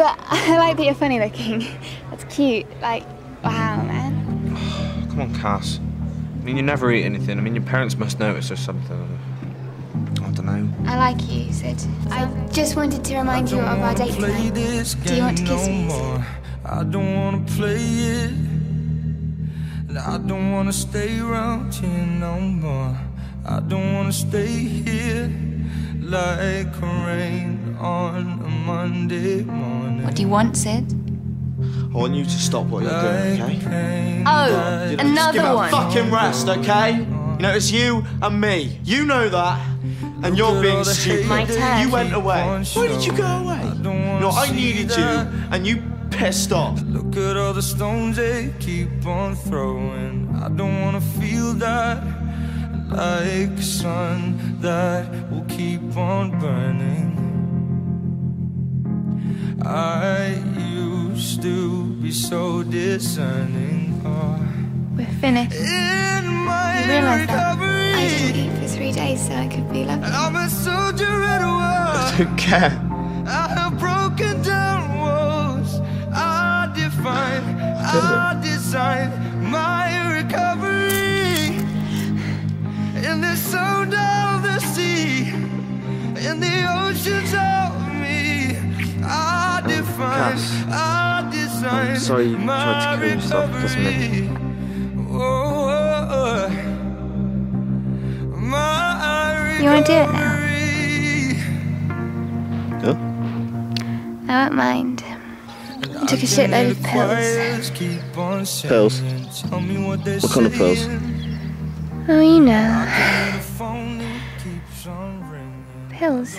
But I like that you're funny looking. That's cute. Like, wow, man. Come on, Cass. I mean, you never eat anything. I mean, your parents must notice or something. I don't know. I like you, Sid. I just wanted to remind you of our date tonight. Do you want to kiss me? Sid? I don't wanna play it. I don't wanna stay around here no more. I don't wanna stay here like rain on a Monday morning. What do you want, Sid? I want you to stop what you're doing, okay? Oh, You know, just another give it one. a fucking rest, okay? You know, it's you and me. You know that. And you're being stupid. My turn. You went away. Why did you go away? No, I needed you, and you pissed off. Look at all the stones they keep on throwing. I don't wanna feel that like a sun that will keep on burning. I used to be so discerning. Oh. We're finished. In my You realise that? I didn't eat for three days so I could be loved. I'm a soldier at war. I don't care. I have broken down walls. I define, I design my recovery. Define, Cass, I design. I'm sorry you my tried to kill yourself. It doesn't mean- recovery. Oh. My You wanna do it now? recovery. Huh? I won't mind. I took a shitload of pills. Pills? What What kind of pills? Oh, you know. Pills. Pills.